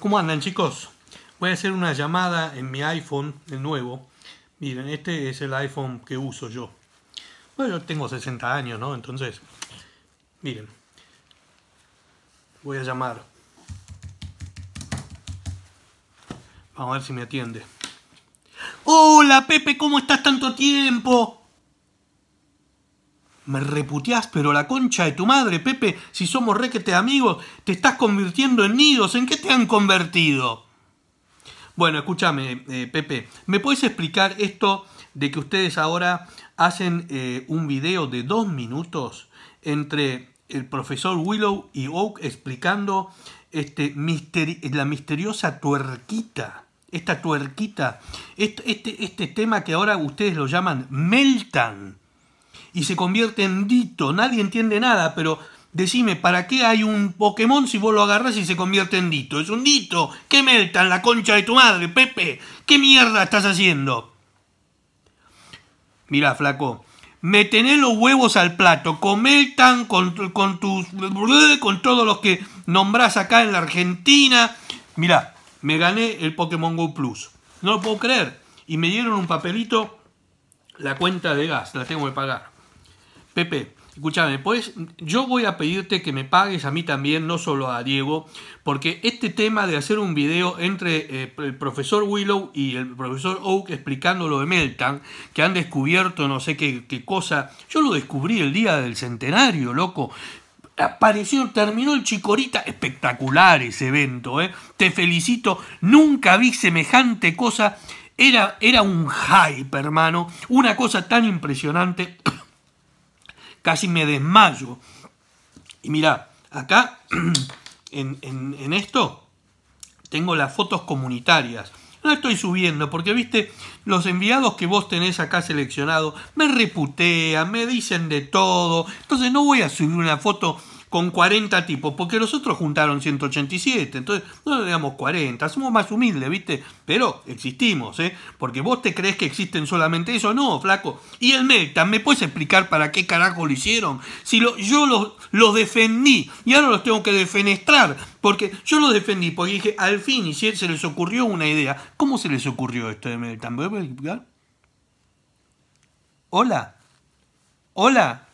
¿Cómo andan chicos? Voy a hacer una llamada en mi iPhone, el nuevo. Miren, este es el iPhone que uso yo. Bueno, yo tengo 60 años, ¿no? Entonces, miren. Voy a llamar. Vamos a ver si me atiende. Hola Pepe, ¿cómo estás tanto tiempo? Me reputeás, pero la concha de tu madre, Pepe, si somos requete amigos, te estás convirtiendo en nidos. ¿En qué te han convertido? Bueno, escúchame, eh, Pepe, ¿me puedes explicar esto de que ustedes ahora hacen eh, un video de dos minutos entre el profesor Willow y Oak explicando este, la misteriosa tuerquita? Esta tuerquita, este, este, este tema que ahora ustedes lo llaman Meltan y se convierte en Dito. Nadie entiende nada, pero decime, ¿para qué hay un Pokémon si vos lo agarras y se convierte en Dito? Es un Dito. ¿Qué meltan la concha de tu madre, Pepe? ¿Qué mierda estás haciendo? Mira, flaco. Me tenés los huevos al plato, comeltan con, con tus. con todos los que nombrás acá en la Argentina. Mira, me gané el Pokémon Go Plus. No lo puedo creer. Y me dieron un papelito, la cuenta de gas, la tengo que pagar. Pepe, escúchame, pues yo voy a pedirte que me pagues a mí también, no solo a Diego, porque este tema de hacer un video entre eh, el profesor Willow y el profesor Oak explicando lo de Meltan, que han descubierto no sé qué, cosa, yo lo descubrí el día del centenario, loco, apareció, terminó el Chicorita, espectacular ese evento, ¿eh? te felicito, nunca vi semejante cosa, era, era un hype, hermano, una cosa tan impresionante casi me desmayo. Y mira, acá en, esto tengo las fotos comunitarias. No estoy subiendo porque, viste, los enviados que vos tenés acá seleccionados me reputean, me dicen de todo. Entonces no voy a subir una foto con 40 tipos, porque los otros juntaron 187, entonces no le damos 40, somos más humildes, ¿viste? Pero existimos, ¿eh? Porque vos te crees que existen solamente eso, no, flaco. Y el Meta, ¿me puedes explicar para qué carajo lo hicieron? Si lo, yo los lo defendí y ahora los tengo que defenestrar, porque yo los defendí, porque dije, al fin, y si se les ocurrió una idea, ¿cómo se les ocurrió esto de Meta? ¿Me a explicar? Hola. Hola.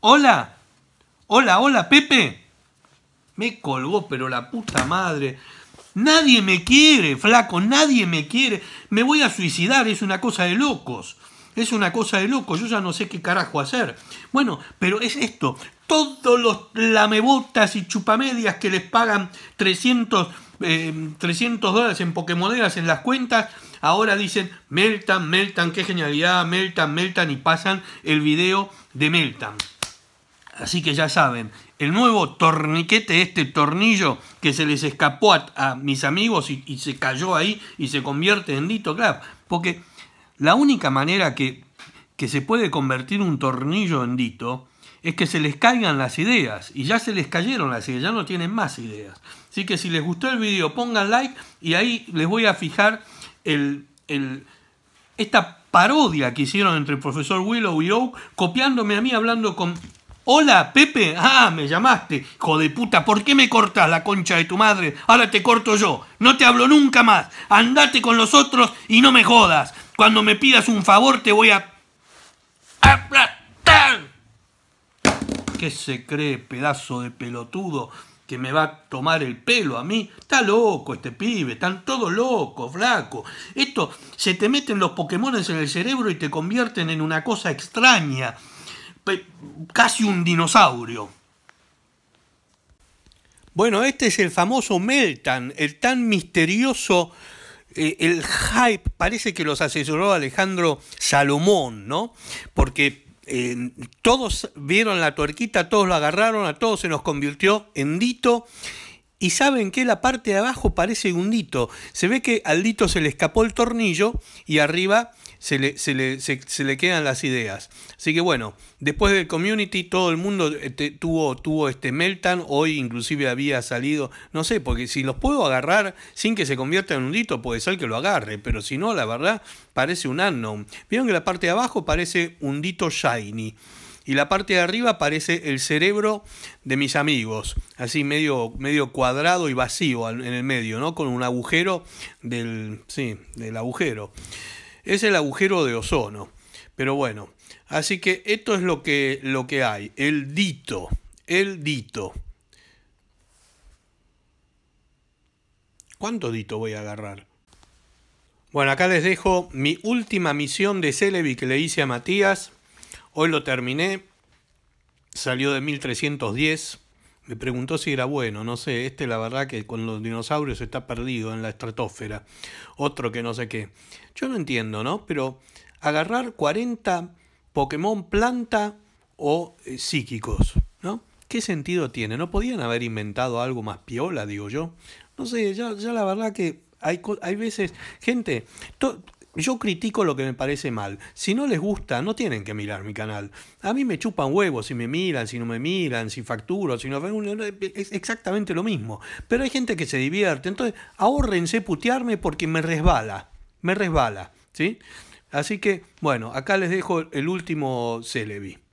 Hola. Hola, hola, Pepe. Me colgó, pero la puta madre. Nadie me quiere, flaco, nadie me quiere. Me voy a suicidar, es una cosa de locos. Es una cosa de locos, yo ya no sé qué carajo hacer. Bueno, pero es esto. Todos los lamebotas y chupamedias que les pagan 300, 300 eh, dólares en Pokémonedas en las cuentas, ahora dicen Meltan, Meltan, qué genialidad, Meltan, Meltan y pasan el video de Meltan. Así que ya saben, el nuevo torniquete, este tornillo que se les escapó a, mis amigos y, se cayó ahí y se convierte en Dito, claro, porque la única manera que, que se puede convertir un tornillo en Dito es que se les caigan las ideas, y ya se les cayeron las ideas, ya no tienen más ideas. Así que si les gustó el video, pongan like y ahí les voy a fijar el, esta parodia que hicieron entre el profesor Willow y Oak, copiándome a mí hablando con Hola, Pepe. Ah, me llamaste. Hijo de puta, ¿por qué me cortas la concha de tu madre? Ahora te corto yo. No te hablo nunca más. Andate con los otros y no me jodas. Cuando me pidas un favor te voy a... aplastar. ¿Qué se cree, pedazo de pelotudo? que me va a tomar el pelo a mí. Está loco este pibe, están todos locos, flaco. Esto se te meten los Pokémon en el cerebro y te convierten en una cosa extraña casi un dinosaurio. Bueno, este es el famoso Meltan, el tan misterioso, eh, el hype, parece que los asesoró Alejandro Salomón, ¿no? Porque eh, todos vieron la tuerquita, todos lo agarraron, a todos se nos convirtió en Dito. Y saben que la parte de abajo parece un dito. Se ve que al dito se le escapó el tornillo y arriba se le, se le, se, le quedan las ideas. Así que bueno, después del community todo el mundo eh, tuvo, tuvo este Meltan, hoy inclusive había salido, no sé, porque si los puedo agarrar sin que se convierta en un dito, puede ser que lo agarre, pero si no, la verdad, parece un unknown. Vieron que la parte de abajo parece un dito shiny. Y la parte de arriba parece el cerebro de mis amigos, así medio, medio cuadrado y vacío en el medio, ¿no? Con un agujero del, sí, del agujero. Es el agujero de ozono. Pero bueno, así que esto es lo que, lo que hay, el dito, el dito. ¿Cuánto dito voy a agarrar? Bueno, acá les dejo mi última misión de Celebi que le hice a Matías. Hoy lo terminé. Salió de 1310. Me preguntó si era bueno. No sé, este la verdad que con los dinosaurios está perdido en la estratosfera. Otro que no sé qué. Yo no entiendo, ¿no? Pero agarrar 40 Pokémon planta o eh, psíquicos, ¿no? ¿Qué sentido tiene? ¿No podían haber inventado algo más piola, digo yo? No sé, ya, ya la verdad que hay, hay veces, gente, yo critico lo que me parece mal. Si no les gusta, no tienen que mirar mi canal. A mí me chupan huevos si me miran, si no me miran, si facturo, si no... Es exactamente lo mismo. Pero hay gente que se divierte. Entonces, ahórrense putearme porque me resbala. Me resbala. ¿Sí? Así que, bueno, acá les dejo el último Celebi.